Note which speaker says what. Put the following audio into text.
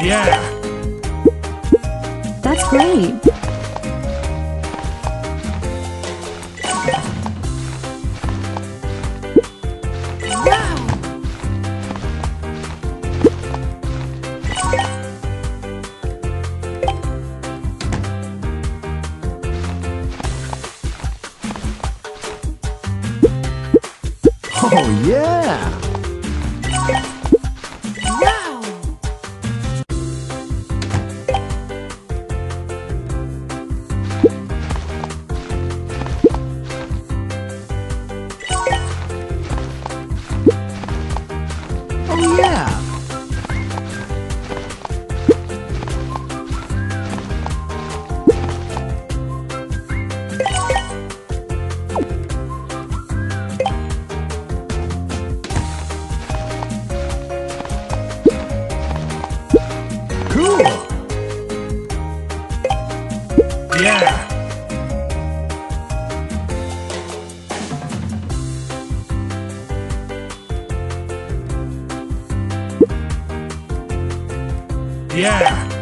Speaker 1: Yeah. That's great.
Speaker 2: Oh yeah! Oh, yeah! Cool!
Speaker 3: Yeah. Yeah.